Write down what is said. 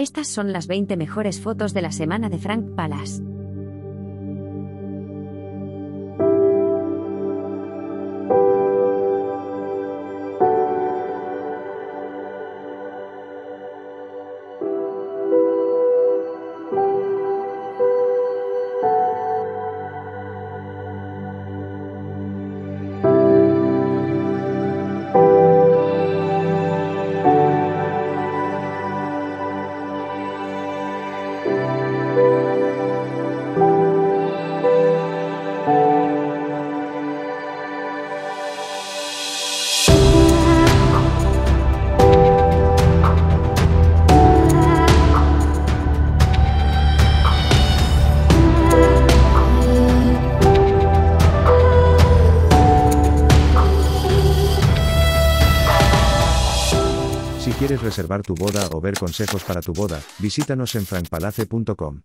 Estas son las 20 mejores fotos de la semana de Frank Palace. Si quieres reservar tu boda o ver consejos para tu boda, visítanos en frankpalace.com.